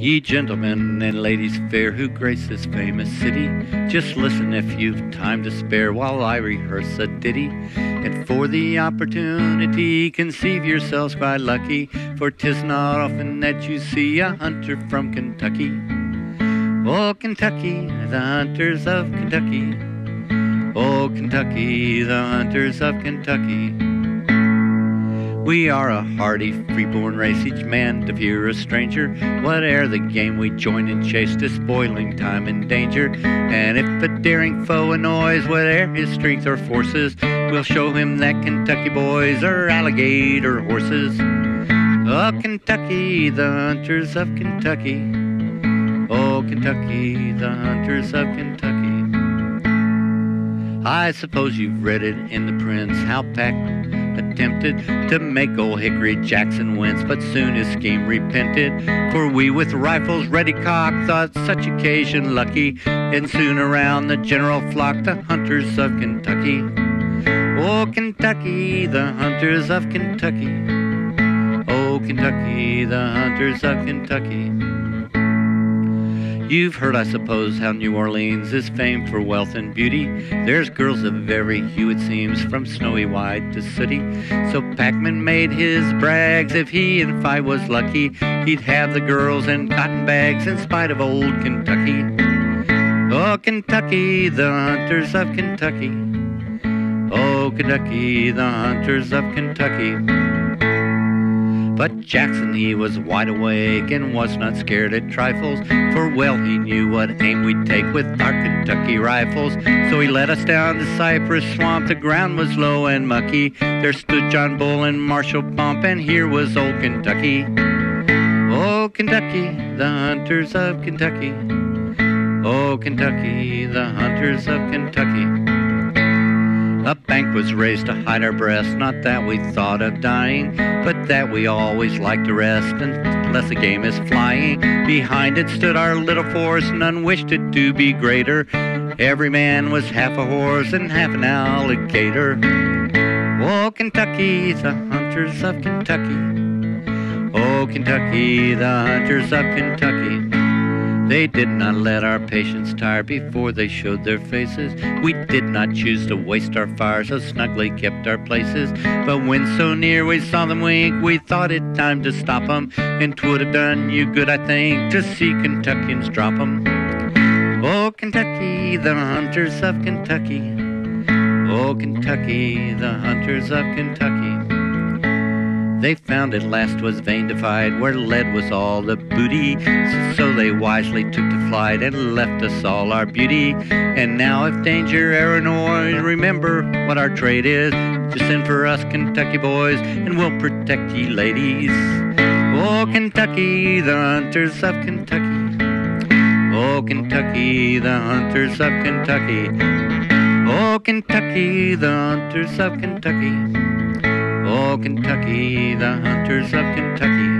Ye gentlemen and ladies fair who grace this famous city, just listen if you've time to spare while I rehearse a ditty. And for the opportunity, conceive yourselves quite lucky, for 'tis not often that you see a hunter from Kentucky. Oh, Kentucky, the hunters of Kentucky. Oh, Kentucky, the hunters of Kentucky. We are a hardy, freeborn race, each man to fear a stranger. Whate'er the game we join in chase, despoiling time and danger. And if a daring foe annoys, whate'er his strength or forces, we'll show him that Kentucky boys are alligator horses. Oh, Kentucky, the hunters of Kentucky. Oh, Kentucky, the hunters of Kentucky. I suppose you've read it in the prints how Pac attempted to make old Hickory Jackson wince, but soon his scheme repented. For we with rifles ready cocked thought such occasion lucky, and soon around the general flocked the hunters of Kentucky. Oh, Kentucky, the hunters of Kentucky. Oh, Kentucky, the hunters of Kentucky. You've heard, I suppose, how New Orleans is famed for wealth and beauty. There's girls of every hue, it seems, from snowy white to sooty. So Pakenham made his brags. If he and Fi was lucky, he'd have the girls in cotton bags in spite of old Kentucky. Oh, Kentucky, the hunters of Kentucky. Oh, Kentucky, the hunters of Kentucky. But Jackson, he was wide awake and was not scared at trifles, for well he knew what aim we'd take with our Kentucky rifles. So he led us down the cypress swamp, the ground was low and mucky. There stood John Bull and Marshall Bump, and here was old Kentucky. Oh, Kentucky, the hunters of Kentucky. Oh, Kentucky, the hunters of Kentucky. A bank was raised to hide our breasts, not that we thought of dying, but that we always like to rest and unless the game is flying. Behind it stood our little force, none wished it to be greater. Every man was half a horse and half an alligator. Oh, Kentucky, the hunters of Kentucky. Oh, Kentucky, the hunters of Kentucky. They did not let our patience tire before they showed their faces. We did not choose to waste our fire, so snugly kept our places. But when so near we saw them wink, we thought it time to stop 'em. And 'twould have done you good, I think, to see Kentuckians drop 'em. Oh, Kentucky, the hunters of Kentucky. Oh, Kentucky, the hunters of Kentucky. They found at last was vain to fight, where lead was all the booty. So they wisely took to flight and left us all our beauty. And now, if danger e'er annoys, remember what our trade is. Just send for us, Kentucky boys, and we'll protect ye ladies. Oh, Kentucky, the hunters of Kentucky. Oh, Kentucky, the hunters of Kentucky. Oh, Kentucky, the hunters of Kentucky. Oh, Kentucky, the hunters of Kentucky.